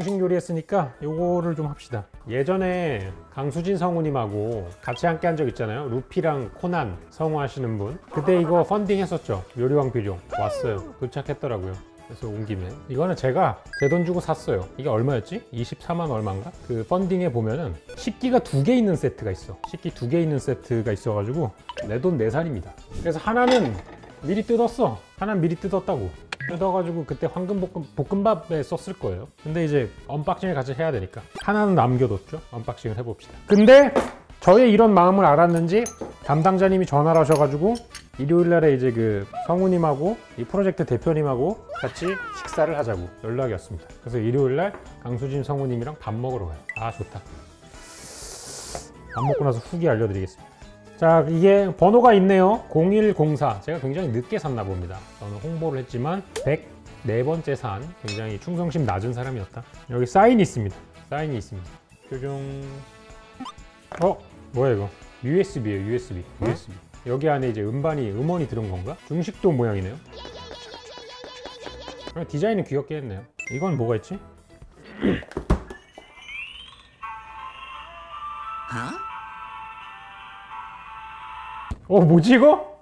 중식 요리 했으니까 요거를 좀 합시다. 예전에 강수진 성우님하고 같이 함께 한 적 있잖아요. 루피랑 코난 성우 하시는 분. 그때 이거 펀딩 했었죠. 요리왕 비룡. 왔어요. 도착했더라고요. 그래서 온 김에. 이거는 제가 제 돈 주고 샀어요. 이게 얼마였지? 24만 얼마인가? 그 펀딩에 보면은 식기가 두 개 있는 세트가 있어. 식기 두 개 있는 세트가 있어가지고 내 돈 내산입니다. 그래서 하나는 미리 뜯었어. 하나는 미리 뜯었다고 뜯어가지고 그때 황금볶음 볶음 밥에 썼을 거예요 근데 이제 unboxing을 같이 해야 되니까 하나는 남겨뒀죠 unboxing을 해봅시다 근데 저의 이런 마음을 알았는지 담당자님이 전화를 하셔가지고 일요일 날에 이제 그 성우님하고 이 프로젝트 대표님하고 같이 식사를 하자고 연락이 왔습니다. 그래서 일요일 날 강수진 성우님이랑 밥 먹으러 가요. 아 좋다. 밥 먹고 나서 후기 알려드리겠습니다. 자 이게 번호가 있네요. 0104 제가 굉장히 늦게 샀나 봅니다. 저는 홍보를 했지만 104번째 산. 굉장히 충성심 낮은 사람이었다. 여기 사인이 있습니다. 사인이 있습니다. 표정 어? 뭐야 이거? USB예요 USB USB 여기 안에 이제 음반이 음원이 들은 건가? 중식도 모양이네요. 어, 디자인은 귀엽게 했네요. 이건 뭐가 있지 어 뭐지 이거?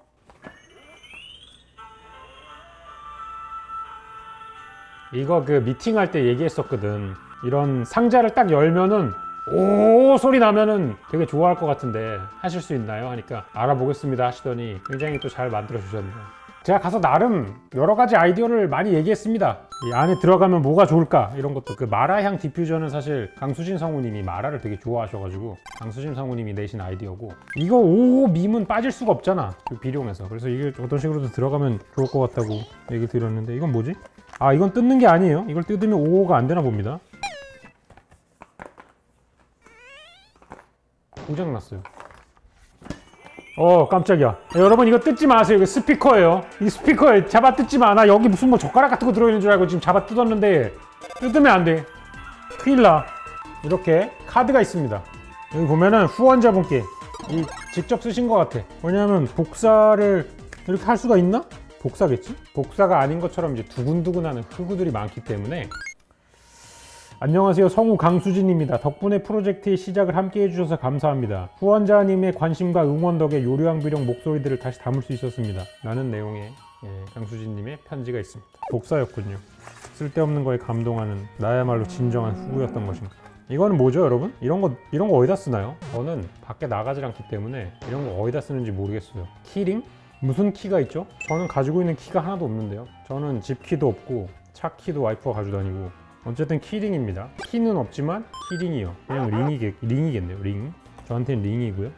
이거 그 미팅할 때 얘기했었거든. 이런 상자를 딱 열면은 오 소리 나면은 되게 좋아할 것 같은데 하실 수 있나요? 하니까 알아보겠습니다 하시더니 굉장히 또 잘 만들어 주셨네요 제가 가서 나름 여러 가지 아이디어를 많이 얘기했습니다. 이 안에 들어가면 뭐가 좋을까? 이런 것도. 그 마라향 디퓨저는 사실 강수진 성우님이 마라를 되게 좋아하셔가지고 강수진 성우님이 내신 아이디어고 이거 오 밈은 빠질 수가 없잖아 그 비룡에서. 그래서 이게 어떤 식으로도 들어가면 좋을 것 같다고 얘기 드렸는데 이건 뭐지? 아 이건 뜯는 게 아니에요. 이걸 뜯으면 오가 안 되나 봅니다. 고장 났어요. 어 깜짝이야. 여러분 이거 뜯지 마세요. 이거 스피커예요. 이 스피커에 잡아 뜯지 마. 나 여기 무슨 뭐 젓가락 같은 거 들어있는 줄 알고 지금 잡아 뜯었는데 뜯으면 안 돼. 큰일 나. 이렇게 카드가 있습니다. 여기 보면은 후원자분께 이 직접 쓰신 것 같아. 왜냐하면 복사를 이렇게 할 수가 있나? 복사겠지? 복사가 아닌 것처럼 이제 두근두근하는 흑우들이 많기 때문에 안녕하세요. 성우 강수진입니다. 덕분에 프로젝트의 시작을 함께 해주셔서 감사합니다. 후원자님의 관심과 응원 덕에 요리왕 비룡 목소리들을 다시 담을 수 있었습니다. 라는 내용의 예, 강수진님의 편지가 있습니다. 복사였군요. 쓸데없는 거에 감동하는 나야말로 진정한 후구였던 것인가? 이거는 뭐죠 여러분? 이런 거 이런 거 어디다 쓰나요? 저는 밖에 나가질 않기 때문에 이런 거 어디다 쓰는지 모르겠어요. 키링? 무슨 키가 있죠? 저는 가지고 있는 키가 하나도 없는데요. 저는 집 키도 없고 차 키도 와이프가 가지고 다니고 어쨌든 키링입니다. 키는 없지만 키링이요. 그냥 링이겠, 링이겠네요. 링. 저한테는 링이고요.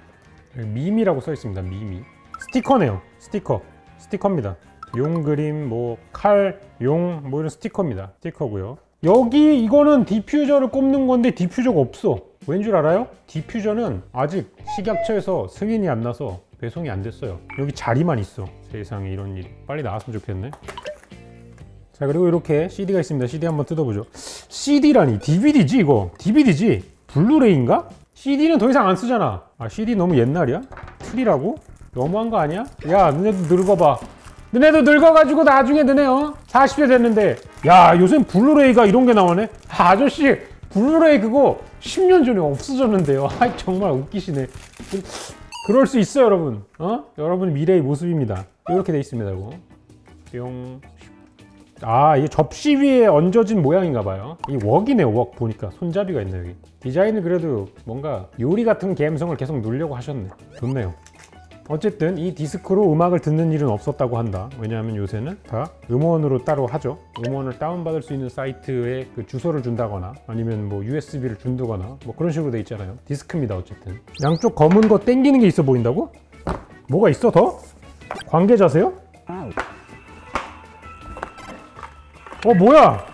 미미라고 써 있습니다. 미미. 스티커네요. 스티커. 스티커입니다. 용 그림, 뭐 칼, 용, 뭐 이런 스티커입니다. 스티커고요. 여기 이거는 디퓨저를 꼽는 건데 디퓨저가 없어. 왠 줄 알아요? 디퓨저는 아직 식약처에서 승인이 안 나서 배송이 안 됐어요. 여기 자리만 있어. 세상에 이런 일이. 빨리 나왔으면 좋겠네. 자 그리고 이렇게 CD가 있습니다. CD 한번 뜯어보죠. CD라니? DVD지 이거? DVD지? 블루레이인가? CD는 더 이상 안 쓰잖아. 아 CD 너무 옛날이야? 틀이라고? 너무한 거 아니야? 야 너네도 늙어봐. 너네도 늙어가지고 나중에 너네 어? 40세 됐는데. 야 요새 블루레이가 이런 게 나오네? 아, 아저씨 블루레이 그거 10년 전에 없어졌는데요. 아 정말 웃기시네. 그럴 수 있어요 여러분. 어? 여러분 미래의 모습입니다. 이렇게 돼 있습니다 이거. 뿅 아 이게 접시 위에 얹어진 모양인가 봐요. 이 웍이네요 웍. 보니까 손잡이가 있네 여기. 디자인은 그래도 뭔가 요리 같은 감성을 계속 누려고 하셨네. 좋네요. 어쨌든 이 디스크로 음악을 듣는 일은 없었다고 한다. 왜냐하면 요새는 다 음원으로 따로 하죠. 음원을 다운받을 수 있는 사이트에 그 주소를 준다거나 아니면 뭐 USB를 준다거나 뭐 그런 식으로 돼 있잖아요. 디스크입니다 어쨌든. 양쪽 검은 거 땡기는 게 있어 보인다고? 뭐가 있어 더? 관계자세요? 어 뭐야?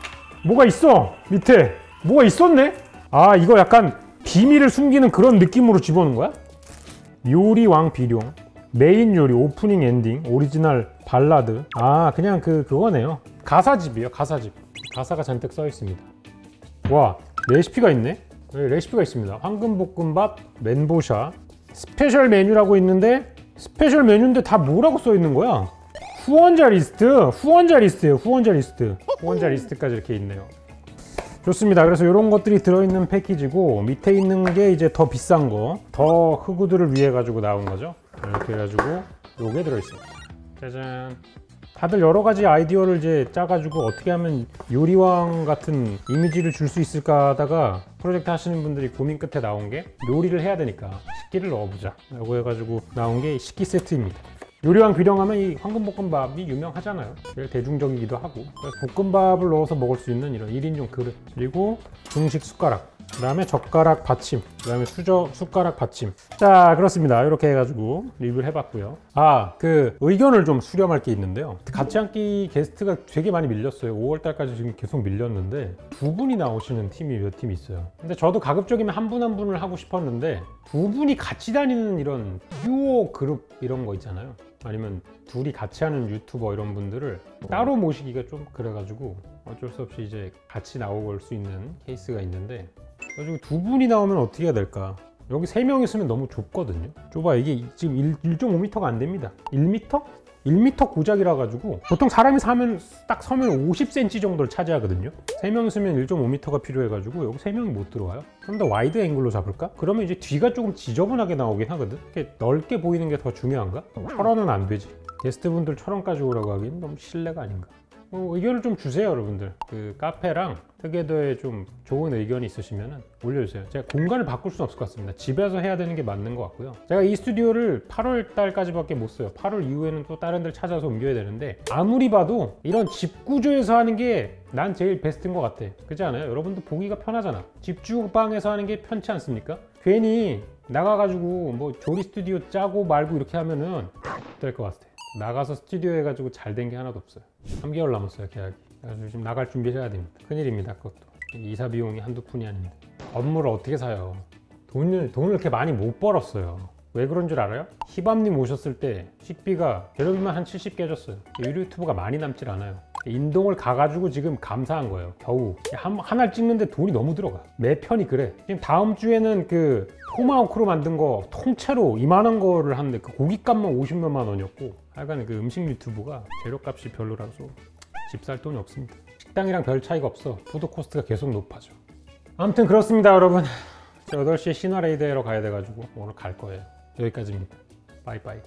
뭐가 있어? 밑에. 뭐가 있었네? 아 이거 약간 비밀을 숨기는 그런 느낌으로 집어넣은 거야? 요리왕 비룡. 메인 요리 오프닝 엔딩 오리지널 발라드. 아 그냥 그 그거네요. 가사집이에요 가사집. 가사가 잔뜩 써 있습니다. 와 레시피가 있네? 네, 레시피가 있습니다. 황금볶음밥 멘보샤. 스페셜 메뉴라고 있는데 스페셜 메뉴인데 다 뭐라고 써 있는 거야 후원자 리스트 후원자 리스트예요 후원자 리스트 후원자 리스트까지 이렇게 있네요 좋습니다. 그래서 이런 것들이 들어있는 패키지고 밑에 있는 게 이제 더 비싼 거, 더 흑우들을 위해 가지고 나온 거죠. 이렇게 해가지고 요게 들어있습니다. 짜잔. 다들 여러 가지 아이디어를 이제 짜가지고 어떻게 하면 요리왕 같은 이미지를 줄 수 있을까 하다가 프로젝트 하시는 분들이 고민 끝에 나온 게 요리를 해야 되니까 식기를 넣어보자 라고 해가지고 나온 게 식기 세트입니다 요리왕 귀령하면 이 황금볶음밥이 유명하잖아요. 제일 대중적이기도 하고. 볶음밥을 넣어서 먹을 수 있는 이런 1인용 그릇. 그리고 중식 숟가락. 그 다음에 젓가락 받침. 그 다음에 수저 숟가락 받침. 자 그렇습니다. 이렇게 해가지고 리뷰를 해봤고요. 아 그 의견을 좀 수렴할 게 있는데요. 같이 앉기 게스트가 되게 많이 밀렸어요. 5월 달까지 지금 계속 밀렸는데 두 분이 나오시는 팀이 몇 팀 있어요. 근데 저도 가급적이면 한 분한 분을 하고 싶었는데 두 분이 같이 다니는 이런 듀오 그룹 이런 거 있잖아요 아니면 둘이 같이 하는 유튜버 이런 분들을 따로 모시기가 좀 그래가지고 어쩔 수 없이 이제 같이 나올 수 있는 케이스가 있는데 그래가지고 두 분이 나오면 어떻게 해야 될까? 여기 세 명 있으면 너무 좁거든요. 좁아 이게 지금 1, 1.5m가 안 됩니다. 1m? 1m 고작이라 가지고 보통 사람이 사면 딱 서면 50cm 정도를 차지하거든요. 세명 있으면 1.5m가 필요해 가지고 여기 세 명이 못 들어와요. 좀 더 wide angle로 잡을까? 그러면 이제 뒤가 조금 지저분하게 나오긴 하거든. 이렇게 넓게 보이는 게 더 중요한가? 철원은 안 되지. 게스트분들 철원까지 오라고 하기엔 너무 실례가 아닌가. 어, 의견을 좀 주세요 여러분들. 그 카페랑 특에더에 좀 좋은 의견이 있으시면 올려주세요. 제가 공간을 바꿀 수는 없을 것 같습니다. 집에서 해야 되는 게 맞는 것 같고요. 제가 이 스튜디오를 8월 달까지밖에 못 써요. 8월 이후에는 또 다른 데를 찾아서 옮겨야 되는데 아무리 봐도 이런 집 구조에서 하는 게 난 제일 베스트인 것 같아. 그렇지 않아요? 여러분도 보기가 편하잖아. 집주방에서 하는 게 편치 않습니까? 괜히 나가가지고 뭐 조리 스튜디오 짜고 말고 이렇게 하면은 될 것 같아 나가서 스튜디오 해가지고 잘 된 게 하나도 없어요. 3개월 남았어요 계약이. 그래서 지금 나갈 준비해야 됩니다. 큰일입니다 그것도. 이사 비용이 한두 푼이 아닙니다. 건물을 어떻게 사요? 돈을, 돈을 이렇게 많이 못 벌었어요. 왜 그런 줄 알아요? 희밤님 오셨을 때 식비가 재료비만 한 70 깨졌어요. 유료 유튜브가 많이 남질 않아요. 인동을 가가지고 지금 감사한 거예요 겨우. 한, 하나를 찍는데 돈이 너무 들어가. 매 편이 그래. 지금 다음 주에는 그 토마호크로 만든 거 통째로 이만한 거를 하는데 그 고깃값만 50몇만 원이었고 하여간 그 음식 유튜브가 재료값이 별로라서 집 살 돈이 없습니다. 식당이랑 별 차이가 없어. food cost가 계속 높아져. 아무튼 그렇습니다 여러분. 8시에 신화레이드로 가야 돼가지고 오늘 갈 거예요. 여기까지입니다. 바이바이.